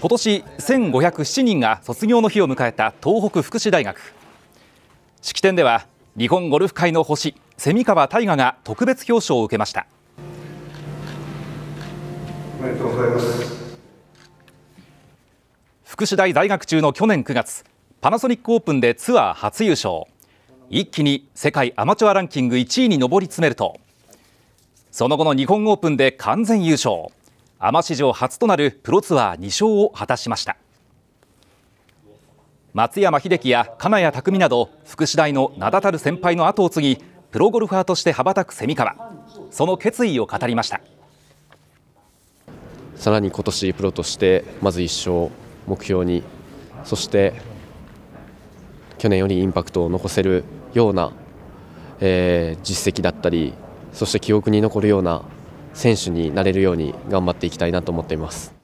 今年1507人が卒業の日を迎えた東北福祉大学。式典では日本ゴルフ界の星蝉川泰果が特別表彰を受けました。おめでとうございます。福祉大在学中の去年9月パナソニックオープンでツアー初優勝。一気に世界アマチュアランキング1位に上り詰めるとその後の日本オープンで完全優勝アマ史上初となるプロツアー2勝を果たしました。松山英樹や金谷拓実など福祉大の名だたる先輩の後を継ぎプロゴルファーとして羽ばたく蝉川。その決意を語りました。さらに今年プロとしてまず1勝目標にそして去年よりインパクトを残せるような、えー、実績だったりそして記憶に残るような選手になれるように頑張っていきたいなと思っています。